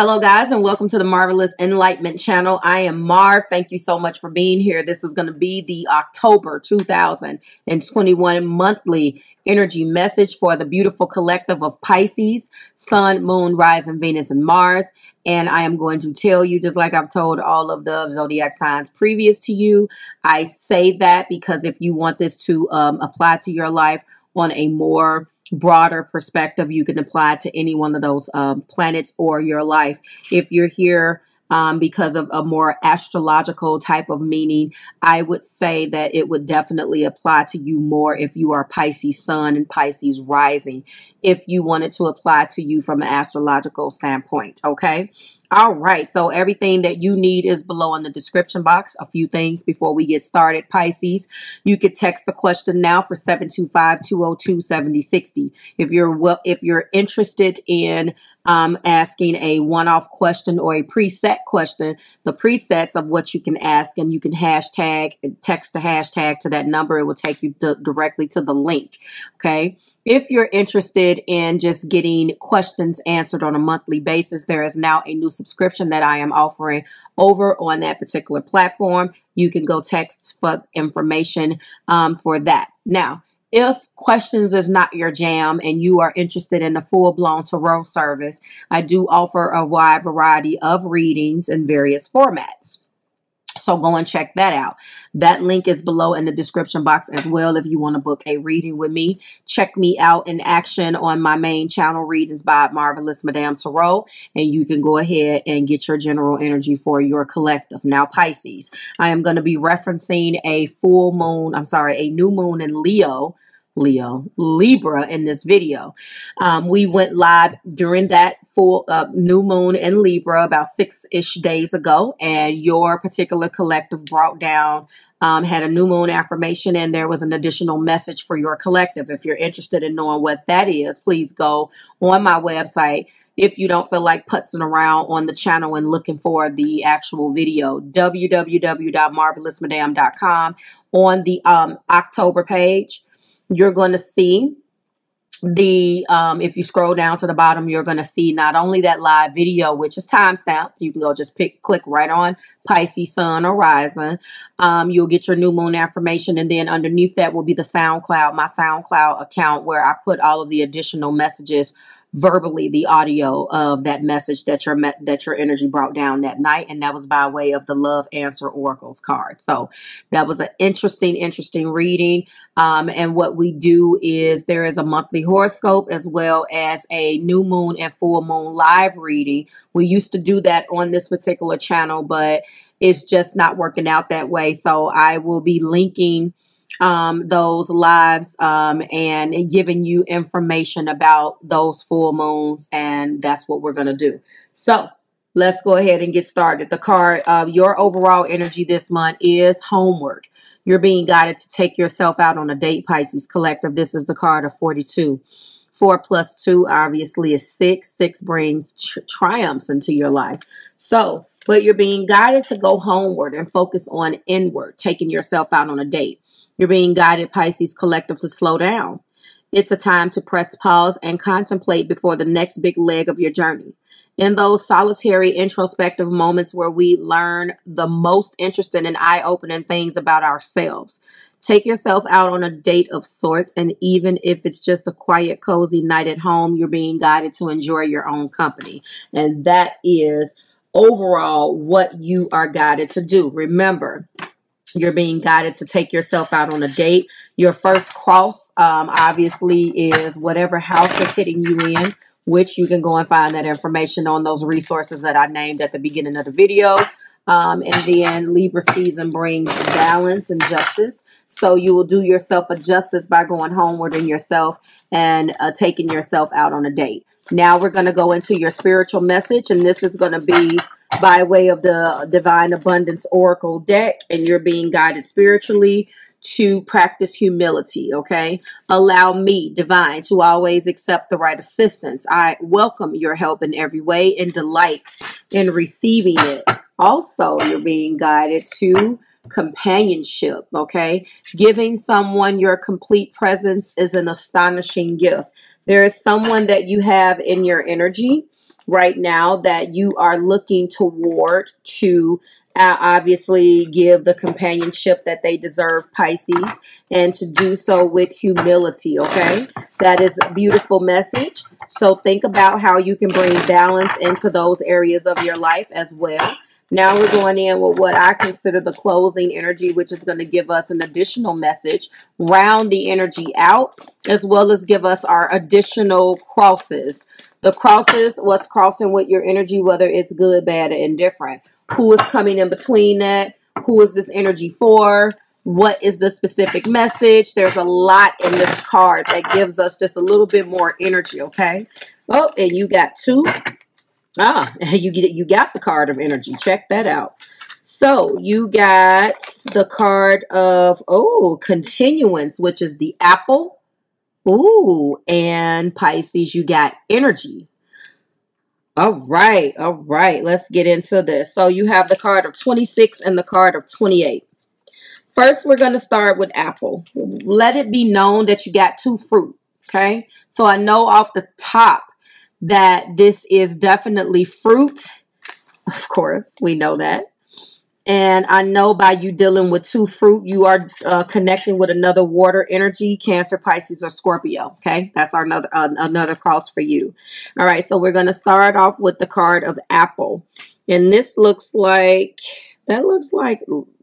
Hello, guys, and welcome to the Marvelous Enlightenment channel. I am Marv. Thank you so much for being here. This is going to be the October 2021 monthly energy message for the beautiful collective of Pisces, Sun, Moon, Rising, Venus, and Mars. And I am going to tell you, just like I've told all of the zodiac signs previous to you, I say that because if you want this to um, apply to your life on a more broader perspective you can apply to any one of those um, planets or your life. If you're here um, because of a more astrological type of meaning, I would say that it would definitely apply to you more if you are Pisces Sun and Pisces Rising, if you wanted to apply to you from an astrological standpoint. Okay. All right. So everything that you need is below in the description box. A few things before we get started, Pisces. You could text the question now for 725-202-7060. If you're well, if you're interested in um, asking a one-off question or a preset question, the presets of what you can ask and you can hashtag text the hashtag to that number. It will take you directly to the link. Okay. If you're interested in just getting questions answered on a monthly basis, there is now a new subscription that I am offering over on that particular platform. You can go text for information um, for that. Now, if questions is not your jam and you are interested in a full blown tarot service, I do offer a wide variety of readings in various formats. So go and check that out. That link is below in the description box as well if you want to book a reading with me. Check me out in action on my main channel, Readings by Marvelous Madame Tarot, and you can go ahead and get your general energy for your collective. Now, Pisces, I am going to be referencing a full moon, I'm sorry, a new moon in Leo Leo, Libra in this video. Um, we went live during that full uh, new moon in Libra about six-ish days ago, and your particular collective brought down um, had a new moon affirmation and there was an additional message for your collective. If you're interested in knowing what that is, please go on my website. If you don't feel like putzing around on the channel and looking for the actual video, www.marvelousmadame.com on the um, October page you're going to see the um, if you scroll down to the bottom you're going to see not only that live video which is time stamped you can go just pick click right on pisces sun or rising. Um, you'll get your new moon affirmation and then underneath that will be the soundcloud my soundcloud account where i put all of the additional messages verbally the audio of that message that your me- that your energy brought down that night and that was by way of the love answer oracles card. So that was an interesting interesting reading. Um, and what we do is there is a monthly horoscope as well as a new moon and full moon live reading. We used to do that on this particular channel but it's just not working out that way. So i will be linking um, those lives um, and giving you information about those full moons. And that's what we're going to do. So let's go ahead and get started. The card of your overall energy this month is homeward. You're being guided to take yourself out on a date, Pisces Collective. This is the card of 42. Four plus two obviously is six. Six brings tr triumphs into your life. So, but you're being guided to go homeward and focus on inward, taking yourself out on a date. You're being guided, Pisces Collective, to slow down. It's a time to press pause and contemplate before the next big leg of your journey. In those solitary introspective moments where we learn the most interesting and eye opening things about ourselves. Take yourself out on a date of sorts, and even if it's just a quiet, cozy night at home, you're being guided to enjoy your own company. And that is overall what you are guided to do. Remember, you're being guided to take yourself out on a date. Your first cross, um, obviously, is whatever house is hitting you in, which you can go and find that information on those resources that I named at the beginning of the video. Um, and then Libra season brings balance and justice. So you will do yourself a justice by going homeward in yourself and uh, taking yourself out on a date. Now we're going to go into your spiritual message, and this is going to be by way of the Divine Abundance Oracle deck, and you're being guided spiritually to practice humility, okay? Allow me, divine, to always accept the right assistance. I welcome your help in every way and delight in receiving it. Also, you're being guided to companionship, okay? Giving someone your complete presence is an astonishing gift. There is someone that you have in your energy right now that you are looking toward to uh, obviously give the companionship that they deserve, Pisces, and to do so with humility, okay? That is a beautiful message. So think about how you can bring balance into those areas of your life as well. Now we're going in with what I consider the closing energy, which is going to give us an additional message, round the energy out, as well as give us our additional crosses. The crosses, what's crossing with your energy, whether it's good, bad, or indifferent. Who is coming in between that? Who is this energy for? What is the specific message? There's a lot in this card that gives us just a little bit more energy, okay? Oh, and you got two Ah, you get you got the card of energy. Check that out. So you got the card of oh continuance, which is the apple. Ooh, and Pisces, you got energy. All right, all right. Let's get into this. So you have the card of 26 and the card of 28. First, we're going to start with apple. Let it be known that you got two fruit. Okay. So I know off the top that this is definitely fruit. Of course, we know that. And I know by you dealing with two fruit, you are uh, connecting with another water energy, Cancer, Pisces, or Scorpio. Okay, that's our another uh, another cross for you. All right, so we're going to start off with the card of Apple, and this looks like that looks like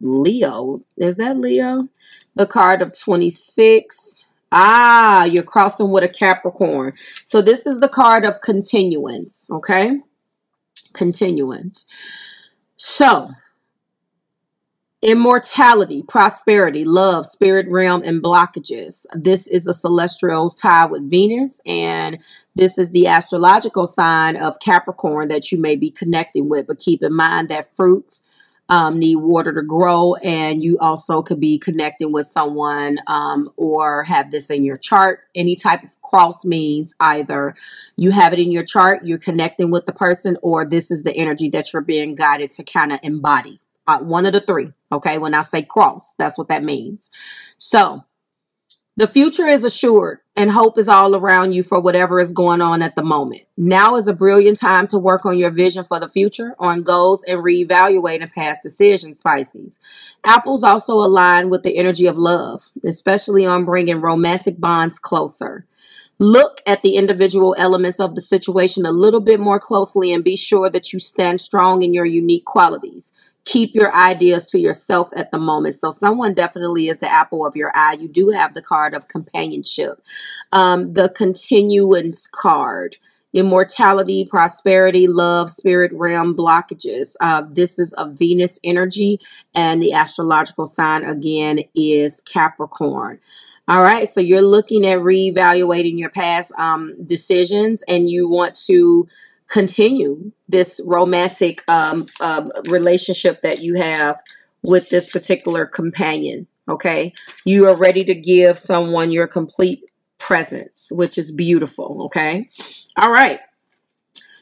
Leo. Is that Leo? The card of twenty six. Ah, you're crossing with a Capricorn. So this is the card of continuance, okay? Continuance. So, immortality, prosperity, love, spirit realm, and blockages. This is a celestial tie with Venus, and this is the astrological sign of Capricorn that you may be connecting with. But keep in mind that fruits um, need water to grow, and you also could be connecting with someone um, or have this in your chart. Any type of cross means either you have it in your chart, you're connecting with the person, or this is the energy that you're being guided to kind of embody. Uh, one of the three. Okay, when I say cross, that's what that means. So, the future is assured and hope is all around you for whatever is going on at the moment. Now is a brilliant time to work on your vision for the future, on goals, and reevaluating past decisions, Pisces. Apples also align with the energy of love, especially on bringing romantic bonds closer. Look at the individual elements of the situation a little bit more closely and be sure that you stand strong in your unique qualities keep your ideas to yourself at the moment. So someone definitely is the apple of your eye. You do have the card of companionship, um, the continuance card. Immortality, prosperity, love, spirit realm blockages. Uh, this is a Venus energy, and the astrological sign again is Capricorn. All right, so you're looking at reevaluating your past um, decisions, and you want to continue this romantic um, um, relationship that you have with this particular companion. Okay. You are ready to give someone your complete presence, which is beautiful. Okay. All right.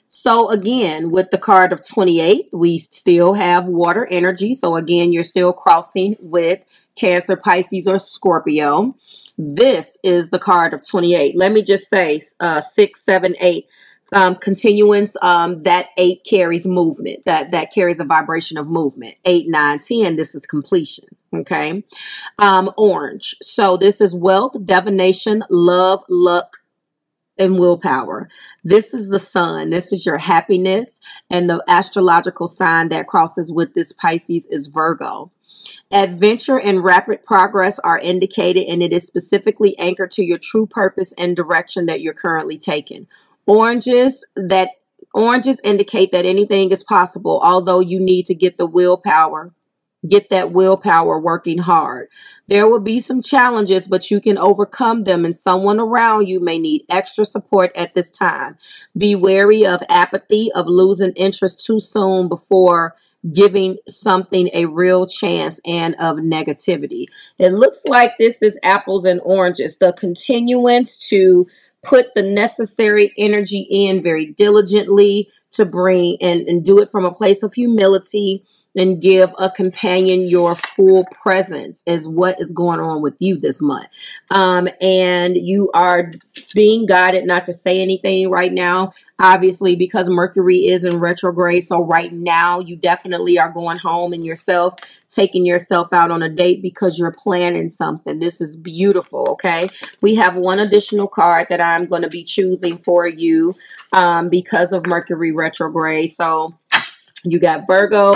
So again, with the card of 28, we still have water energy. So again, you're still crossing with Cancer, Pisces, or Scorpio. This is the card of 28. Let me just say uh, six, seven, eight um, continuance um, that eight carries movement that that carries a vibration of movement eight nine ten this is completion okay um, orange so this is wealth divination love luck and willpower. This is the sun. This is your happiness. And the astrological sign that crosses with this Pisces is Virgo. Adventure and rapid progress are indicated, and it is specifically anchored to your true purpose and direction that you're currently taking. Oranges that oranges indicate that anything is possible, although you need to get the willpower get that willpower working hard. There will be some challenges, but you can overcome them, and someone around you may need extra support at this time. Be wary of apathy, of losing interest too soon before giving something a real chance, and of negativity. It looks like this is apples and oranges. The continuance to put the necessary energy in very diligently to bring and, and do it from a place of humility and give a companion your full presence is what is going on with you this month. Um, and you are being guided not to say anything right now, obviously, because Mercury is in retrograde. So, right now, you definitely are going home and yourself, taking yourself out on a date because you're planning something. This is beautiful, okay? We have one additional card that I'm going to be choosing for you um, because of Mercury retrograde. So, you got Virgo,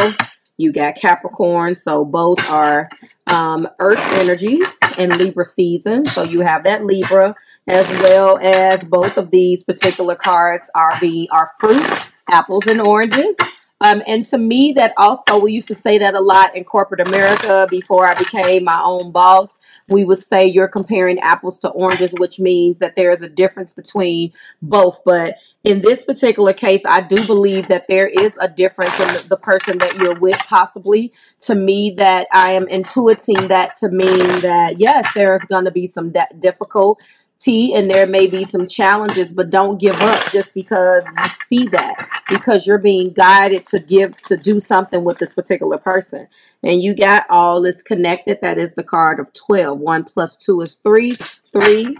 you got Capricorn. So both are um, Earth energies and Libra season. So you have that Libra as well as both of these particular cards are the are fruit, apples and oranges. Um, and to me, that also, we used to say that a lot in corporate America before I became my own boss. We would say you're comparing apples to oranges, which means that there is a difference between both. But in this particular case, I do believe that there is a difference in the, the person that you're with, possibly. To me, that I am intuiting that to mean that, yes, there's going to be some difficult T and there may be some challenges, but don't give up just because you see that because you're being guided to give to do something with this particular person. And you got all is connected. That is the card of 12. 1 plus 2 is 3. 3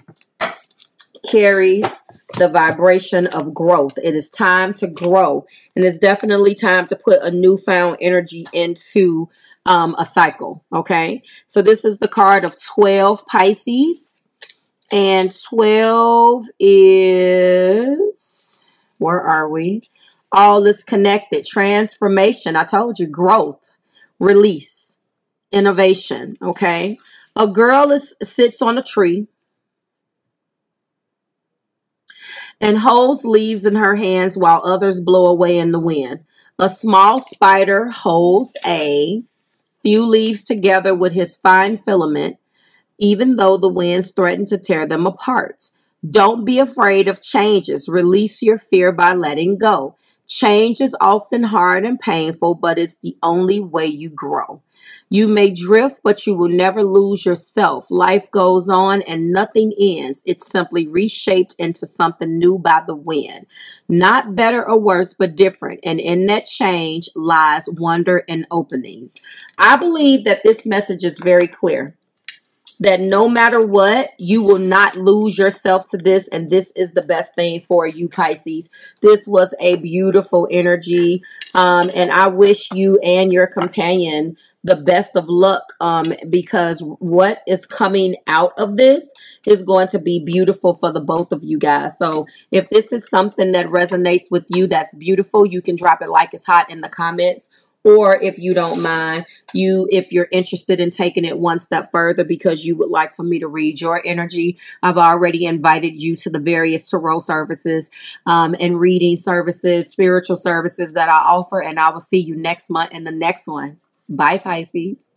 carries the vibration of growth. It is time to grow. And it's definitely time to put a newfound energy into um, a cycle. Okay. So this is the card of 12 Pisces. And 12 is, where are we? All is connected. Transformation. I told you, growth, release, innovation. Okay. A girl is sits on a tree and holds leaves in her hands while others blow away in the wind. A small spider holds a few leaves together with his fine filament even though the winds threaten to tear them apart. Don't be afraid of changes. Release your fear by letting go. Change is often hard and painful, but it's the only way you grow. You may drift, but you will never lose yourself. Life goes on and nothing ends. It's simply reshaped into something new by the wind. Not better or worse, but different. And in that change lies wonder and openings. I believe that this message is very clear that no matter what, you will not lose yourself to this. And this is the best thing for you, Pisces. This was a beautiful energy. Um, and I wish you and your companion the best of luck um, because what is coming out of this is going to be beautiful for the both of you guys. So if this is something that resonates with you, that's beautiful. You can drop it like it's hot in the comments or if you don't mind you if you're interested in taking it one step further because you would like for me to read your energy i've already invited you to the various tarot services um, and reading services spiritual services that i offer and i will see you next month in the next one. Bye pisces